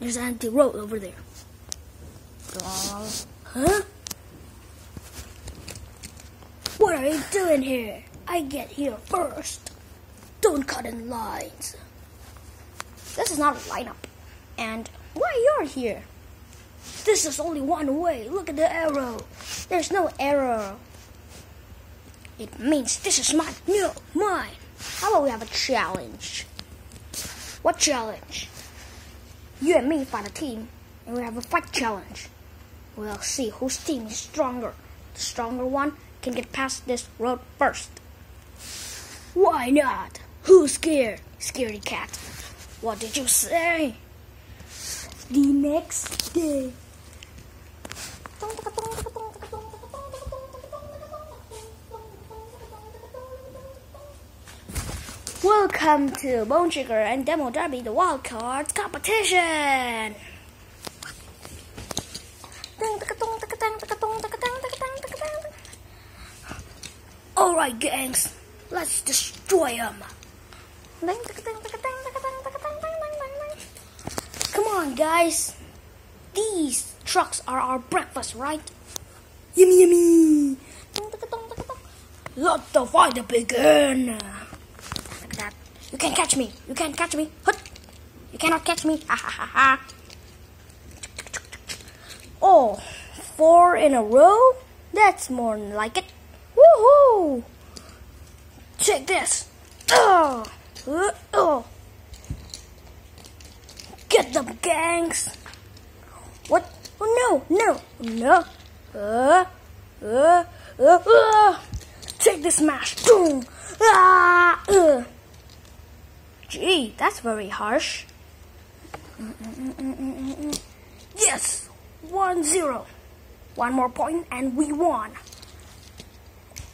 There's an empty road over there. Huh? What are you doing here? I get here first. Don't cut in lines. This is not a lineup. And why you're here? This is only one way. Look at the arrow. There's no arrow. It means this is mine. No, mine. How about we have a challenge? What challenge? You and me find a team, and we have a fight challenge. We'll see whose team is stronger. The stronger one can get past this road first. Why not? Who's scared? Scaredy cat. What did you say? The next day. Welcome to Bone Shaker and Demo Derby, the Wild Cards competition. Alright, gangs, let's destroy them. Come on, guys. These trucks are our breakfast, right? Yummy, yummy. Let the fight begin. You can't catch me. You can't catch me. You cannot catch me. Ha ha ha ha. Oh, four in a row? That's more like it. Woohoo! Check this. Oh, oh. Get them, gangs. What? Oh, no, no, no. Uh, uh, uh, uh. Take this smash. Boom. Ah, uh. Gee, that's very harsh. Yes, one zero. One more point and we won.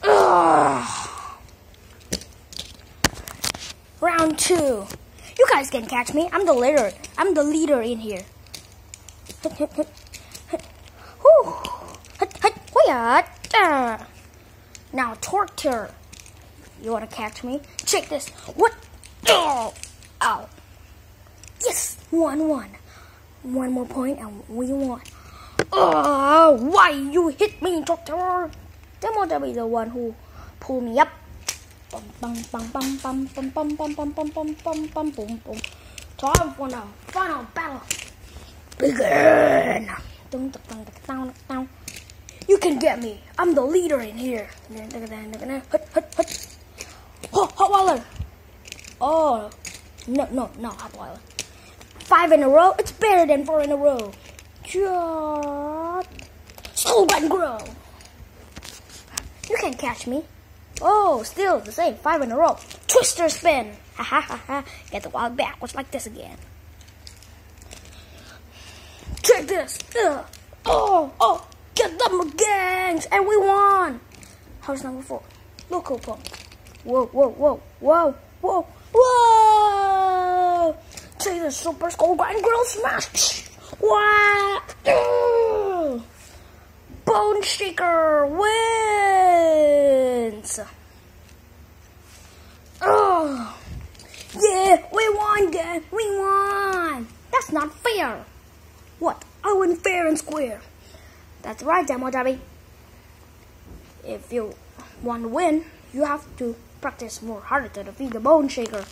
Ugh. Round two. You guys can catch me. I'm the leader. I'm the leader in here. Now Torture. You wanna catch me? Check this. What? Oh! Ow. Yes! One one. One more point and we won. Oh, why you hit me, Doctor? Demo will be the one who pull me up. Bum bum bum bum bum bum bum bum bum bum bum bum bum bum bum. Time for the final battle. Begin. You can get me. I'm the leader in here. Hut, hut, hut. Oh, hot water. Oh, no, no, no, hot water. Five in a row. It's better than four in a row. Just school and grow. You can't catch me. Oh, still the same. Five in a row. Twister spin. Ha ha ha ha. Get the wild backwards like this again. Check this. Ugh. Oh, oh. Get them gangs. And we won. How's number four? Local pump. Whoa, whoa, whoa, whoa, whoa. The super skull grind grill smash. Wow. Bone Shaker wins! Oh, yeah, we won, gang! We won! That's not fair! What? I win fair and square. That's right, Demo Derby. If you want to win, you have to practice more harder to defeat the Bone Shaker.